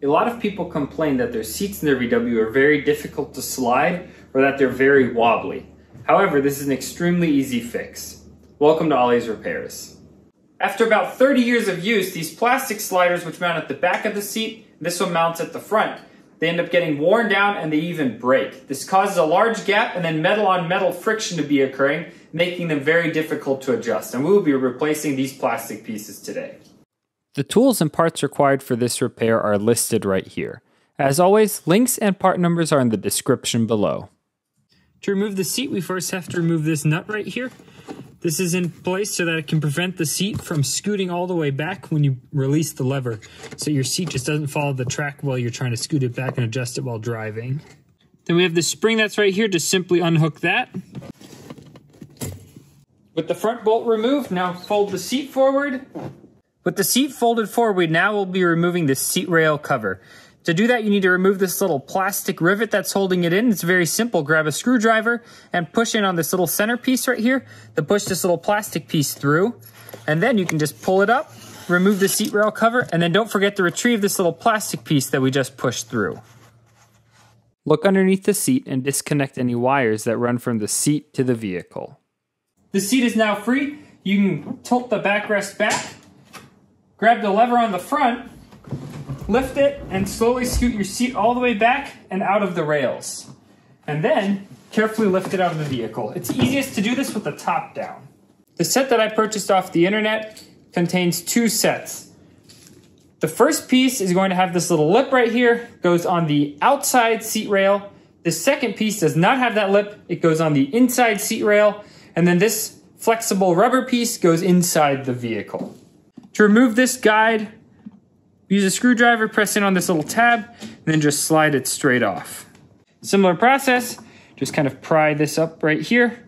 A lot of people complain that their seats in their VW are very difficult to slide or that they're very wobbly. However, this is an extremely easy fix. Welcome to Oli's Repairs. After about 30 years of use, these plastic sliders which mount at the back of the seat, this one mounts at the front, they end up getting worn down and they even break. This causes a large gap and then metal on metal friction to be occurring, making them very difficult to adjust. And we will be replacing these plastic pieces today. The tools and parts required for this repair are listed right here. As always, links and part numbers are in the description below. To remove the seat, we first have to remove this nut right here. This is in place so that it can prevent the seat from scooting all the way back when you release the lever. So your seat just doesn't follow the track while you're trying to scoot it back and adjust it while driving. Then we have the spring that's right here to simply unhook that. With the front bolt removed, now fold the seat forward. With the seat folded forward, we now will be removing the seat rail cover. To do that, you need to remove this little plastic rivet that's holding it in. It's very simple. Grab a screwdriver and push in on this little center piece right here to push this little plastic piece through. And then you can just pull it up, remove the seat rail cover, and then don't forget to retrieve this little plastic piece that we just pushed through. Look underneath the seat and disconnect any wires that run from the seat to the vehicle. The seat is now free. You can tilt the backrest back, grab the lever on the front, Lift it and slowly scoot your seat all the way back and out of the rails. And then carefully lift it out of the vehicle. It's easiest to do this with the top down. The set that I purchased off the internet contains two sets. The first piece is going to have this little lip right here, goes on the outside seat rail. The second piece does not have that lip, it goes on the inside seat rail. And then this flexible rubber piece goes inside the vehicle. To remove this guide, Use a screwdriver, press in on this little tab, and then just slide it straight off. Similar process, just kind of pry this up right here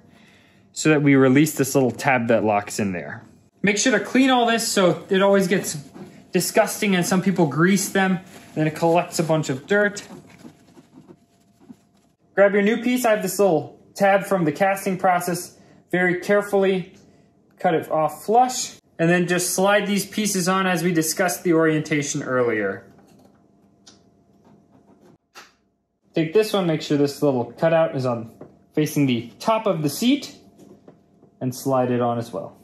so that we release this little tab that locks in there. Make sure to clean all this so it always gets disgusting and some people grease them, then it collects a bunch of dirt. Grab your new piece. I have this little tab from the casting process. Very carefully cut it off flush and then just slide these pieces on as we discussed the orientation earlier. Take this one, make sure this little cutout is on facing the top of the seat, and slide it on as well.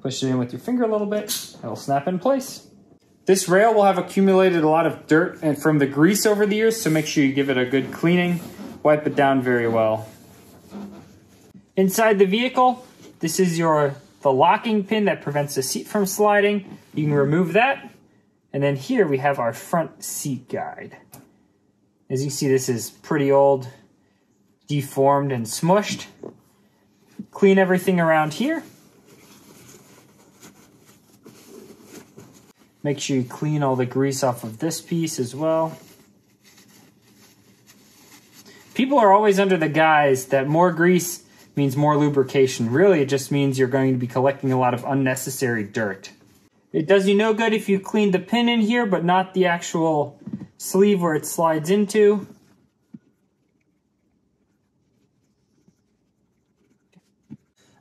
Push it in with your finger a little bit, it'll snap in place. This rail will have accumulated a lot of dirt and from the grease over the years, so make sure you give it a good cleaning. Wipe it down very well. Inside the vehicle, this is your the locking pin that prevents the seat from sliding. You can remove that. And then here we have our front seat guide. As you see, this is pretty old, deformed and smushed. Clean everything around here. Make sure you clean all the grease off of this piece as well. People are always under the guise that more grease means more lubrication. Really, it just means you're going to be collecting a lot of unnecessary dirt. It does you no good if you clean the pin in here, but not the actual sleeve where it slides into.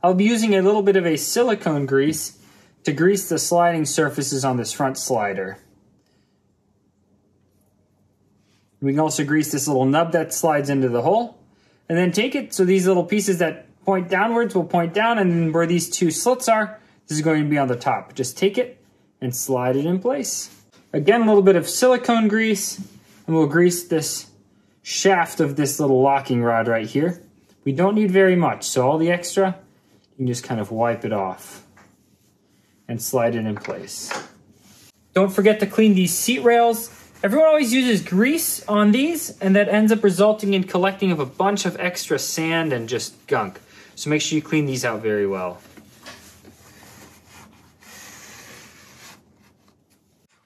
I'll be using a little bit of a silicone grease to grease the sliding surfaces on this front slider. We can also grease this little nub that slides into the hole. And then take it, so these little pieces that point downwards will point down, and where these two slits are, this is going to be on the top. Just take it and slide it in place. Again, a little bit of silicone grease, and we'll grease this shaft of this little locking rod right here. We don't need very much, so all the extra, you can just kind of wipe it off and slide it in place. Don't forget to clean these seat rails Everyone always uses grease on these, and that ends up resulting in collecting of a bunch of extra sand and just gunk. So make sure you clean these out very well.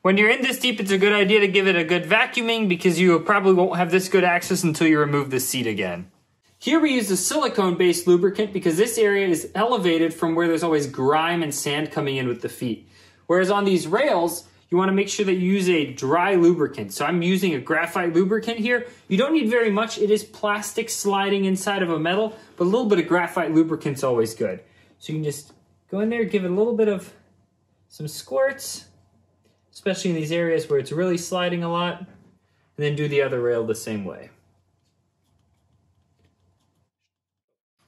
When you're in this deep, it's a good idea to give it a good vacuuming because you probably won't have this good access until you remove the seat again. Here we use a silicone-based lubricant because this area is elevated from where there's always grime and sand coming in with the feet. Whereas on these rails, you want to make sure that you use a dry lubricant. So I'm using a graphite lubricant here. You don't need very much. It is plastic sliding inside of a metal, but a little bit of graphite lubricant's always good. So you can just go in there, give it a little bit of some squirts, especially in these areas where it's really sliding a lot. And then do the other rail the same way.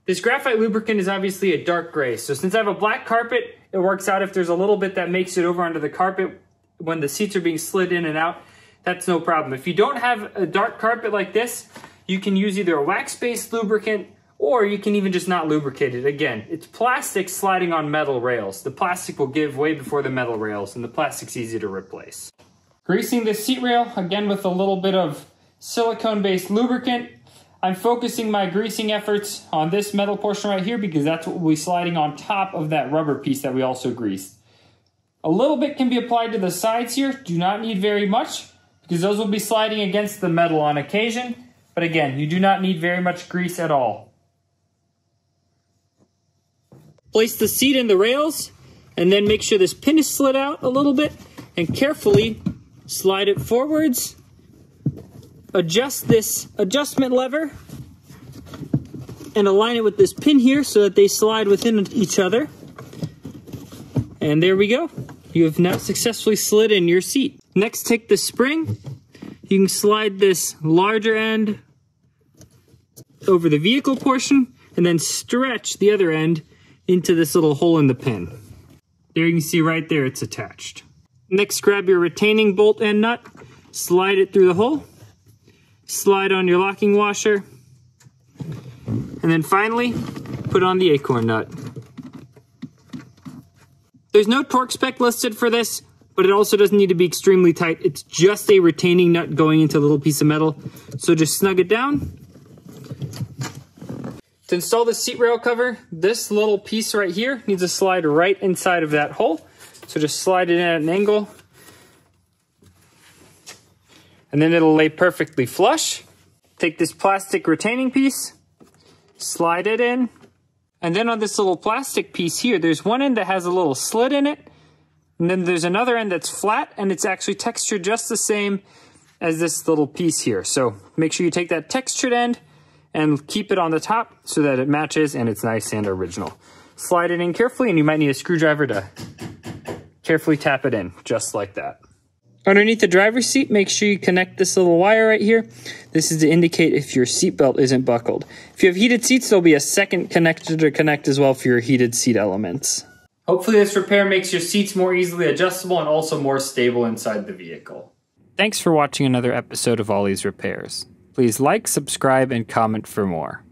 This graphite lubricant is obviously a dark gray, so since I have a black carpet, it works out if there's a little bit that makes it over onto the carpet when the seats are being slid in and out, that's no problem. If you don't have a dark carpet like this, you can use either a wax-based lubricant or you can even just not lubricate it. Again, it's plastic sliding on metal rails. The plastic will give way before the metal rails and the plastic's easy to replace. Greasing the seat rail, again with a little bit of silicone-based lubricant. I'm focusing my greasing efforts on this metal portion right here because that's what we'll be sliding on top of that rubber piece that we also greased. A little bit can be applied to the sides here. Do not need very much because those will be sliding against the metal on occasion. But again, you do not need very much grease at all. Place the seat in the rails and then make sure this pin is slid out a little bit and carefully slide it forwards adjust this adjustment lever and align it with this pin here so that they slide within each other. And there we go. You have now successfully slid in your seat. Next, take the spring. You can slide this larger end over the vehicle portion and then stretch the other end into this little hole in the pin. There you can see right there it's attached. Next, grab your retaining bolt and nut, slide it through the hole, slide on your locking washer, and then finally, put on the acorn nut. There's no torque spec listed for this, but it also doesn't need to be extremely tight. It's just a retaining nut going into a little piece of metal. So just snug it down. To install the seat rail cover, this little piece right here needs to slide right inside of that hole. So just slide it in at an angle and then it'll lay perfectly flush. Take this plastic retaining piece, slide it in, and then on this little plastic piece here, there's one end that has a little slit in it, and then there's another end that's flat, and it's actually textured just the same as this little piece here. So make sure you take that textured end and keep it on the top so that it matches and it's nice and original. Slide it in carefully, and you might need a screwdriver to carefully tap it in, just like that. Underneath the driver's seat, make sure you connect this little wire right here. This is to indicate if your seatbelt isn't buckled. If you have heated seats, there'll be a second connector to connect as well for your heated seat elements. Hopefully this repair makes your seats more easily adjustable and also more stable inside the vehicle. Thanks for watching another episode of Oli's Repairs. Please like, subscribe, and comment for more.